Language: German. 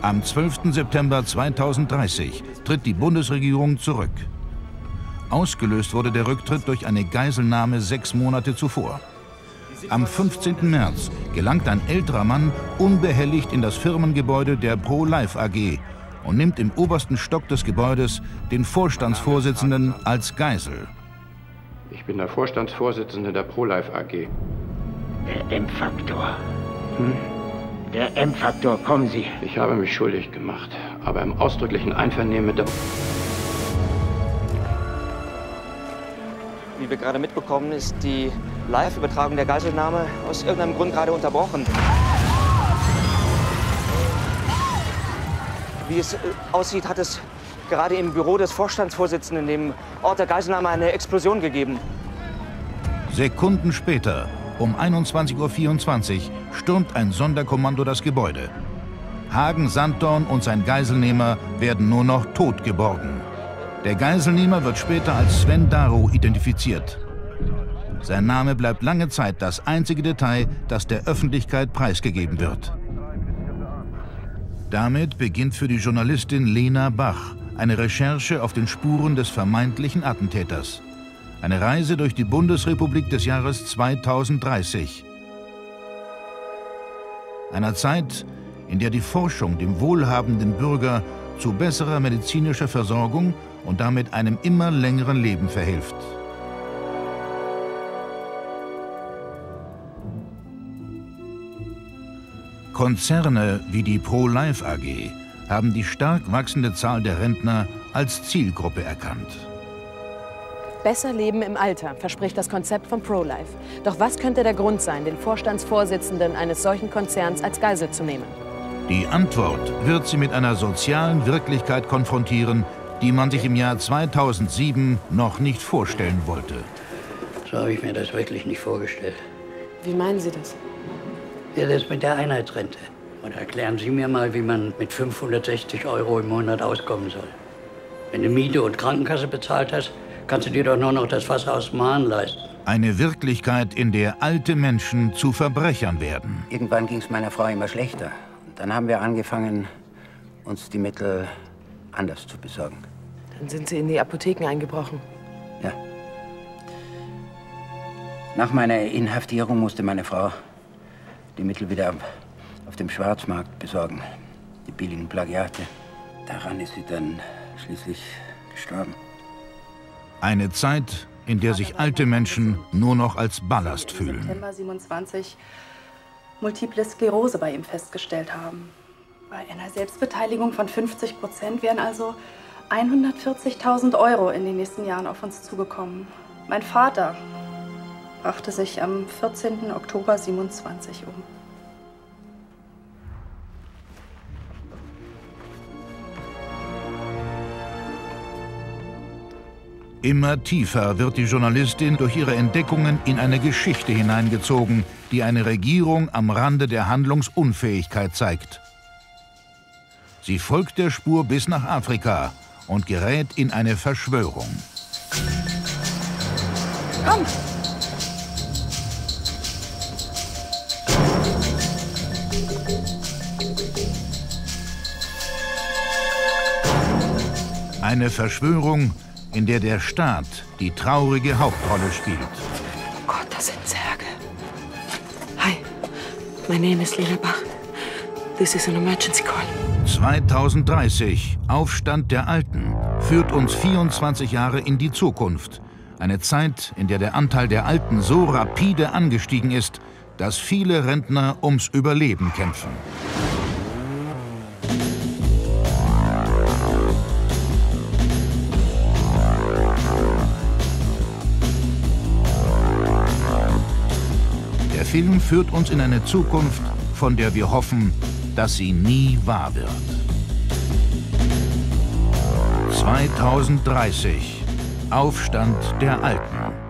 Am 12. September 2030 tritt die Bundesregierung zurück. Ausgelöst wurde der Rücktritt durch eine Geiselnahme sechs Monate zuvor. Am 15. März gelangt ein älterer Mann unbehelligt in das Firmengebäude der Pro-Life AG und nimmt im obersten Stock des Gebäudes den Vorstandsvorsitzenden als Geisel. Ich bin der Vorstandsvorsitzende der Pro-Life AG. Der M-Faktor. Hm? Der M-Faktor, kommen Sie. Ich habe mich schuldig gemacht, aber im ausdrücklichen Einvernehmen mit der... Wie wir gerade mitbekommen, ist die Live-Übertragung der Geiselnahme aus irgendeinem Grund gerade unterbrochen. Wie es äh, aussieht, hat es gerade im Büro des Vorstandsvorsitzenden, dem Ort der Geiselnahme, eine Explosion gegeben. Sekunden später, um 21.24 Uhr, stürmt ein Sonderkommando das Gebäude. Hagen Sanddorn und sein Geiselnehmer werden nur noch tot geborgen. Der Geiselnehmer wird später als Sven Daro identifiziert. Sein Name bleibt lange Zeit das einzige Detail, das der Öffentlichkeit preisgegeben wird. Damit beginnt für die Journalistin Lena Bach eine Recherche auf den Spuren des vermeintlichen Attentäters. Eine Reise durch die Bundesrepublik des Jahres 2030. Einer Zeit, in der die Forschung dem wohlhabenden Bürger zu besserer medizinischer Versorgung und damit einem immer längeren Leben verhilft. Konzerne wie die Pro-Life AG haben die stark wachsende Zahl der Rentner als Zielgruppe erkannt. Besser leben im Alter, verspricht das Konzept von ProLife. Doch was könnte der Grund sein, den Vorstandsvorsitzenden eines solchen Konzerns als Geisel zu nehmen? Die Antwort wird sie mit einer sozialen Wirklichkeit konfrontieren, die man sich im Jahr 2007 noch nicht vorstellen wollte. So habe ich mir das wirklich nicht vorgestellt. Wie meinen Sie das? Ja, das mit der Einheitsrente. Und erklären Sie mir mal, wie man mit 560 Euro im Monat auskommen soll. Wenn du Miete und Krankenkasse bezahlt hast, kannst du dir doch nur noch das Wasser aus dem Hahn leisten. Eine Wirklichkeit, in der alte Menschen zu Verbrechern werden. Irgendwann ging es meiner Frau immer schlechter. Und dann haben wir angefangen, uns die Mittel anders zu besorgen. Dann sind Sie in die Apotheken eingebrochen. Ja. Nach meiner Inhaftierung musste meine Frau die Mittel wieder auf dem Schwarzmarkt besorgen. Die billigen Plagiate. Daran ist sie dann schließlich gestorben. Eine Zeit, in der sich alte Menschen nur noch als Ballast fühlen. September 27 Multiple Sklerose bei ihm festgestellt haben. Bei einer Selbstbeteiligung von 50 Prozent wären also 140.000 Euro in den nächsten Jahren auf uns zugekommen. Mein Vater brachte sich am 14. Oktober 27 um. Immer tiefer wird die Journalistin durch ihre Entdeckungen in eine Geschichte hineingezogen, die eine Regierung am Rande der Handlungsunfähigkeit zeigt. Sie folgt der Spur bis nach Afrika und gerät in eine Verschwörung. Komm! Eine Verschwörung, in der der Staat die traurige Hauptrolle spielt. Gott, das sind Särge. Hi, my name is Lena Bach. This is an emergency call. 2030, Aufstand der Alten, führt uns 24 Jahre in die Zukunft. Eine Zeit, in der der Anteil der Alten so rapide angestiegen ist, dass viele Rentner ums Überleben kämpfen. Film führt uns in eine Zukunft, von der wir hoffen, dass sie nie wahr wird. 2030 Aufstand der Alten.